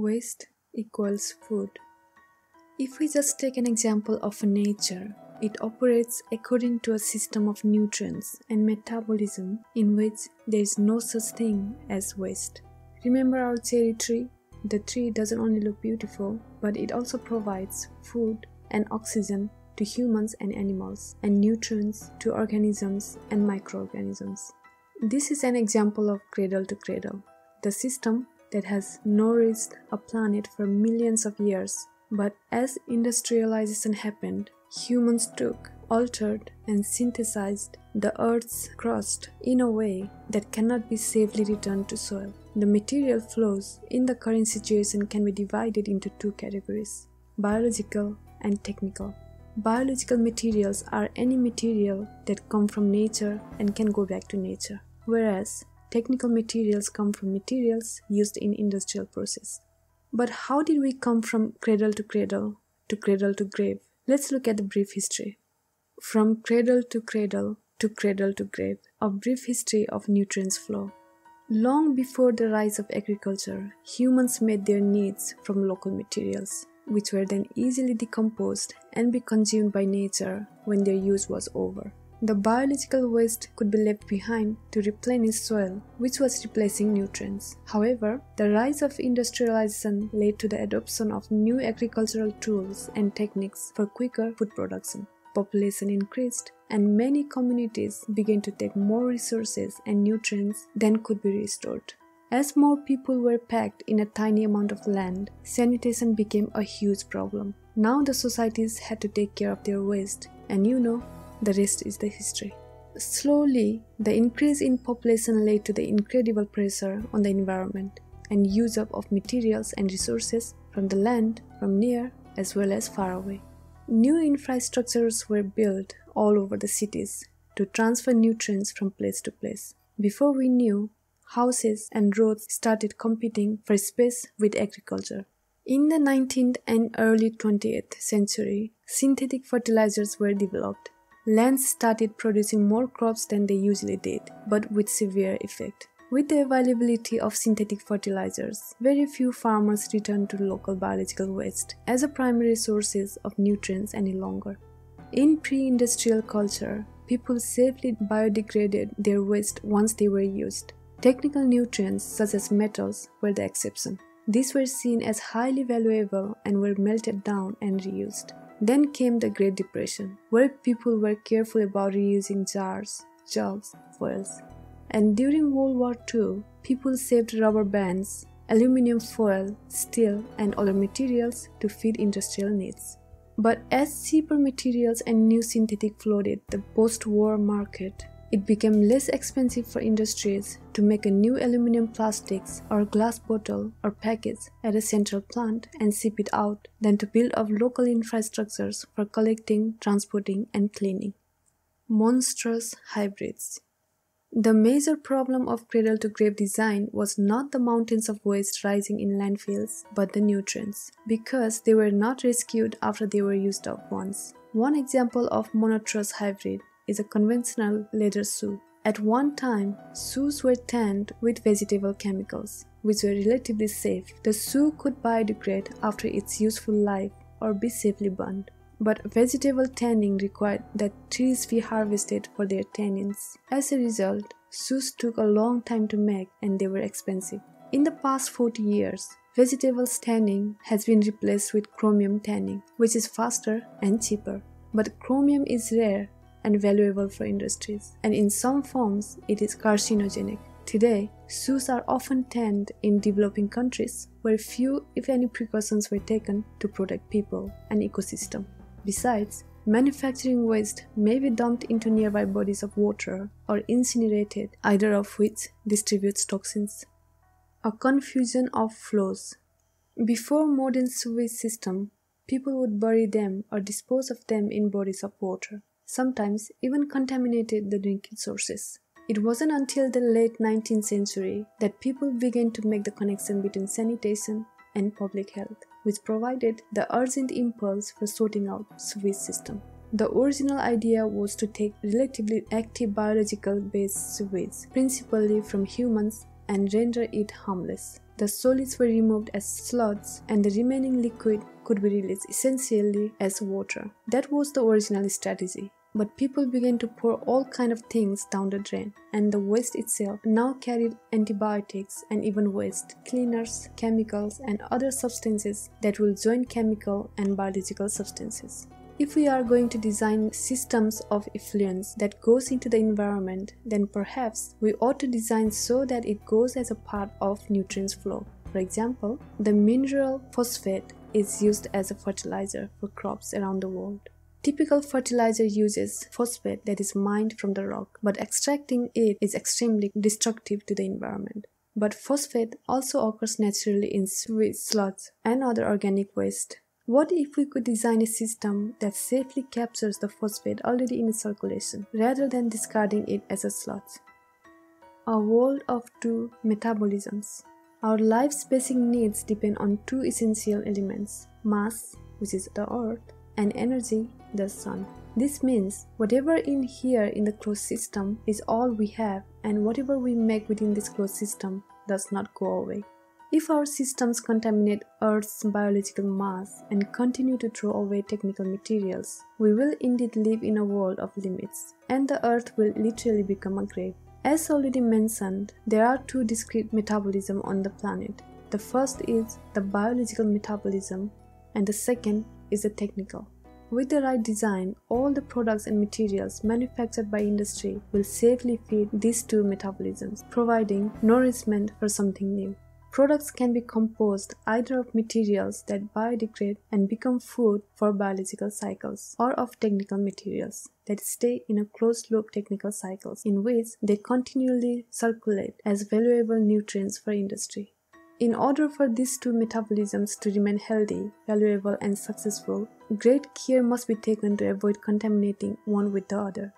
Waste equals food. If we just take an example of nature, it operates according to a system of nutrients and metabolism in which there is no such thing as waste. Remember our cherry tree? The tree doesn't only look beautiful, but it also provides food and oxygen to humans and animals, and nutrients to organisms and microorganisms. This is an example of cradle to cradle, the system that has nourished a planet for millions of years. But as industrialization happened, humans took, altered, and synthesized the Earth's crust in a way that cannot be safely returned to soil. The material flows in the current situation can be divided into two categories biological and technical. Biological materials are any material that come from nature and can go back to nature, whereas technical materials come from materials used in industrial process. But how did we come from cradle to cradle to cradle to grave? Let's look at the brief history. From cradle to cradle to cradle to grave, a brief history of nutrients flow. Long before the rise of agriculture, humans made their needs from local materials, which were then easily decomposed and be consumed by nature when their use was over. The biological waste could be left behind to replenish soil, which was replacing nutrients. However, the rise of industrialization led to the adoption of new agricultural tools and techniques for quicker food production. Population increased, and many communities began to take more resources and nutrients than could be restored. As more people were packed in a tiny amount of land, sanitation became a huge problem. Now the societies had to take care of their waste, and you know, the rest is the history. Slowly, the increase in population led to the incredible pressure on the environment and use up of materials and resources from the land, from near as well as far away. New infrastructures were built all over the cities to transfer nutrients from place to place. Before we knew, houses and roads started competing for space with agriculture. In the 19th and early 20th century, synthetic fertilizers were developed lands started producing more crops than they usually did, but with severe effect. With the availability of synthetic fertilizers, very few farmers returned to local biological waste as a primary sources of nutrients any longer. In pre-industrial culture, people safely biodegraded their waste once they were used. Technical nutrients such as metals were the exception. These were seen as highly valuable and were melted down and reused. Then came the Great Depression, where people were careful about reusing jars, jugs, foils. And during World War II, people saved rubber bands, aluminum foil, steel, and other materials to feed industrial needs. But as cheaper materials and new synthetic flooded the post war market, it became less expensive for industries to make a new aluminum plastics or glass bottle or package at a central plant and ship it out than to build up local infrastructures for collecting, transporting, and cleaning. Monstrous hybrids. The major problem of cradle to grave design was not the mountains of waste rising in landfills, but the nutrients, because they were not rescued after they were used up once. One example of monstrous hybrid is a conventional leather shoe. At one time, shoes were tanned with vegetable chemicals, which were relatively safe. The shoe could biodegrade after its useful life or be safely burned. But vegetable tanning required that trees be harvested for their tannins. As a result, shoes took a long time to make and they were expensive. In the past 40 years, vegetable tanning has been replaced with chromium tanning, which is faster and cheaper. But chromium is rare and valuable for industries, and in some forms it is carcinogenic. Today, shoes are often tanned in developing countries where few, if any, precautions were taken to protect people and ecosystem. Besides, manufacturing waste may be dumped into nearby bodies of water or incinerated, either of which distributes toxins. A confusion of flows. Before modern sewage system, people would bury them or dispose of them in bodies of water sometimes even contaminated the drinking sources. It wasn't until the late 19th century that people began to make the connection between sanitation and public health, which provided the urgent impulse for sorting out sewage system. The original idea was to take relatively active biological based sewage, principally from humans, and render it harmless. the solids were removed as sludge and the remaining liquid could be released essentially as water. That was the original strategy. But people began to pour all kind of things down the drain, and the waste itself now carried antibiotics and even waste, cleaners, chemicals, and other substances that will join chemical and biological substances. If we are going to design systems of effluents that goes into the environment, then perhaps we ought to design so that it goes as a part of nutrients flow. For example, the mineral phosphate is used as a fertilizer for crops around the world. Typical fertilizer uses phosphate that is mined from the rock, but extracting it is extremely destructive to the environment. But phosphate also occurs naturally in sewage sludge and other organic waste. What if we could design a system that safely captures the phosphate already in circulation, rather than discarding it as a sludge? A world of two metabolisms. Our life's basic needs depend on two essential elements mass, which is the earth, and energy, the sun. This means whatever in here in the closed system is all we have, and whatever we make within this closed system does not go away. If our systems contaminate Earth's biological mass and continue to throw away technical materials, we will indeed live in a world of limits, and the Earth will literally become a grave. As already mentioned, there are two discrete metabolism on the planet. The first is the biological metabolism, and the second is the technical. With the right design, all the products and materials manufactured by industry will safely feed these two metabolisms, providing nourishment for something new. Products can be composed either of materials that biodegrade and become food for biological cycles, or of technical materials that stay in a closed loop technical cycles in which they continually circulate as valuable nutrients for industry. In order for these two metabolisms to remain healthy, valuable, and successful, great care must be taken to avoid contaminating one with the other.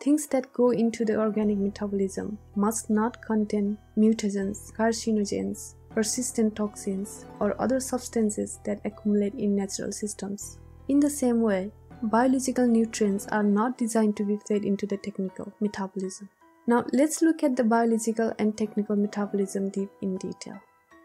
Things that go into the organic metabolism must not contain mutagens, carcinogens, persistent toxins, or other substances that accumulate in natural systems. In the same way, biological nutrients are not designed to be fed into the technical metabolism. Now, let's look at the biological and technical metabolism deep in detail.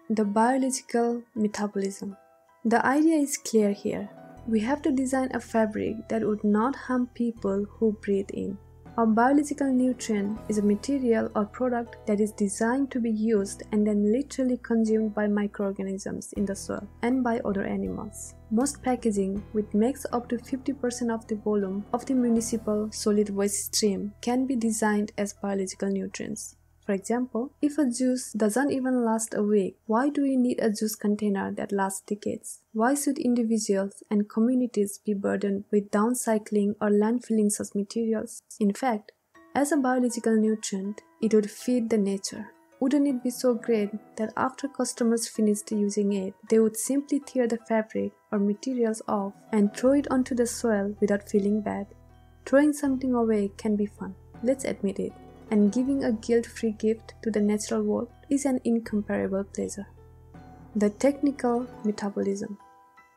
The biological metabolism. The idea is clear here. We have to design a fabric that would not harm people who breathe in. A biological nutrient is a material or product that is designed to be used and then literally consumed by microorganisms in the soil and by other animals. Most packaging, which makes up to 50% of the volume of the municipal solid waste stream, can be designed as biological nutrients. For example, if a juice doesn't even last a week, why do we need a juice container that lasts decades? Why should individuals and communities be burdened with downcycling or landfilling such materials? In fact, as a biological nutrient, it would feed the nature. Wouldn't it be so great that after customers finished using it, they would simply tear the fabric or materials off and throw it onto the soil without feeling bad? Throwing something away can be fun, let's admit it and giving a guilt free gift to the natural world is an incomparable pleasure. The technical metabolism.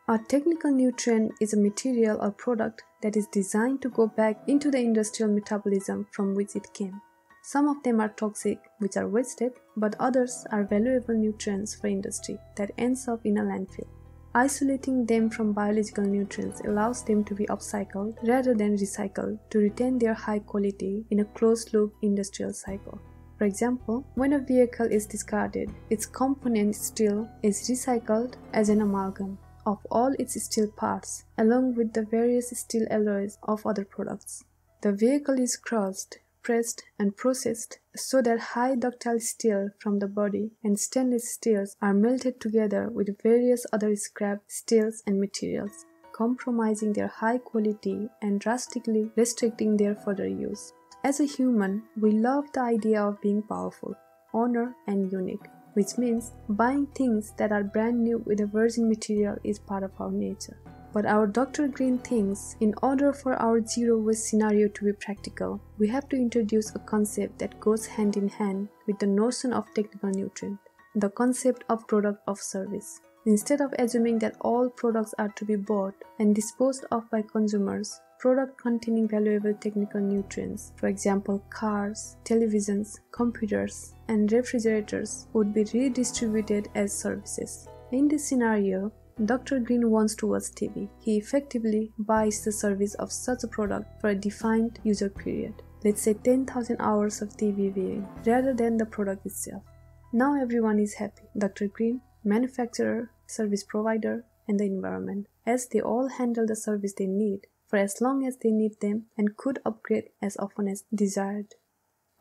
A technical nutrient is a material or product that is designed to go back into the industrial metabolism from which it came. Some of them are toxic, which are wasted, but others are valuable nutrients for industry that ends up in a landfill. Isolating them from biological nutrients allows them to be upcycled rather than recycled to retain their high quality in a closed loop industrial cycle. For example, when a vehicle is discarded, its component steel is recycled as an amalgam of all its steel parts, along with the various steel alloys of other products. The vehicle is crushed pressed and processed so that high ductile steel from the body and stainless steels are melted together with various other scrap steels and materials, compromising their high quality and drastically restricting their further use. As a human, we love the idea of being powerful, honor, and unique, which means buying things that are brand new with a virgin material is part of our nature. But our Dr. Green thinks in order for our zero waste scenario to be practical, we have to introduce a concept that goes hand in hand with the notion of technical nutrient, the concept of product of service. Instead of assuming that all products are to be bought and disposed of by consumers, product containing valuable technical nutrients, for example, cars, televisions, computers, and refrigerators, would be redistributed as services. In this scenario, Dr. Green wants to watch TV. He effectively buys the service of such a product for a defined user period, let's say 10,000 hours of TV viewing, rather than the product itself. Now everyone is happy. Dr. Green, manufacturer, service provider, and the environment, as they all handle the service they need for as long as they need them and could upgrade as often as desired.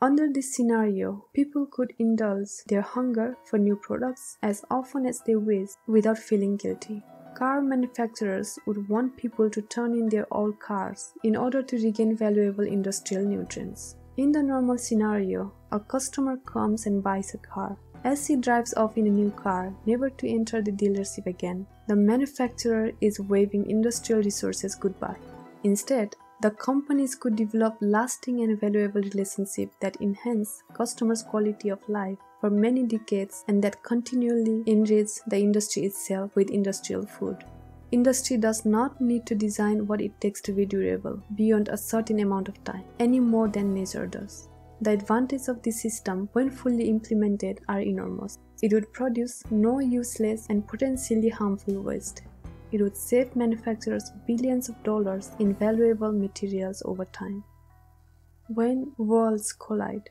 Under this scenario, people could indulge their hunger for new products as often as they wish without feeling guilty. Car manufacturers would want people to turn in their old cars in order to regain valuable industrial nutrients. In the normal scenario, a customer comes and buys a car. As he drives off in a new car, never to enter the dealership again, the manufacturer is waving industrial resources goodbye. Instead, the companies could develop lasting and valuable relationships that enhance customers' quality of life for many decades and that continually enrich the industry itself with industrial food. Industry does not need to design what it takes to be durable beyond a certain amount of time, any more than nature does. The advantages of this system, when fully implemented, are enormous. It would produce no useless and potentially harmful waste it would save manufacturers billions of dollars in valuable materials over time. When worlds collide,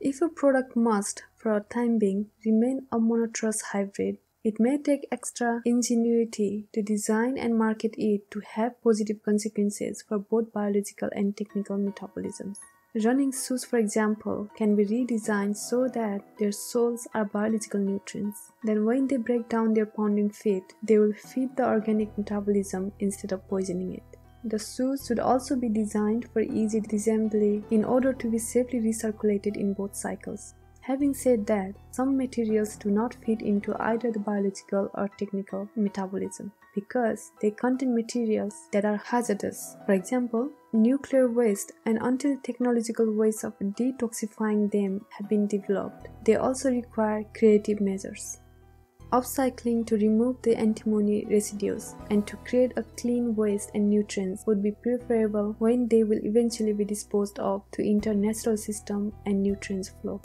if a product must, for a time being, remain a monotrous hybrid, it may take extra ingenuity to design and market it to have positive consequences for both biological and technical metabolisms. Running shoes, for example, can be redesigned so that their soles are biological nutrients. Then, when they break down their pounding feet, they will feed the organic metabolism instead of poisoning it. The shoes should also be designed for easy disassembly in order to be safely recirculated in both cycles. Having said that, some materials do not fit into either the biological or technical metabolism because they contain materials that are hazardous. For example, nuclear waste and until technological ways of detoxifying them have been developed, they also require creative measures. Upcycling to remove the antimony residues and to create a clean waste and nutrients would be preferable when they will eventually be disposed of to enter natural system and nutrients flow.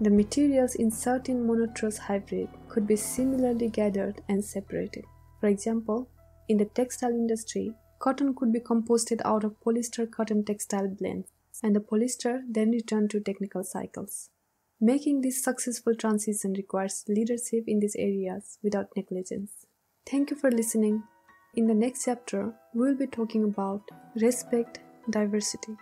The materials in certain monotrous hybrid could be similarly gathered and separated. For example, in the textile industry, cotton could be composted out of polyester cotton textile blends, and the polyester then returned to technical cycles. Making this successful transition requires leadership in these areas without negligence. Thank you for listening. In the next chapter, we'll be talking about respect diversity.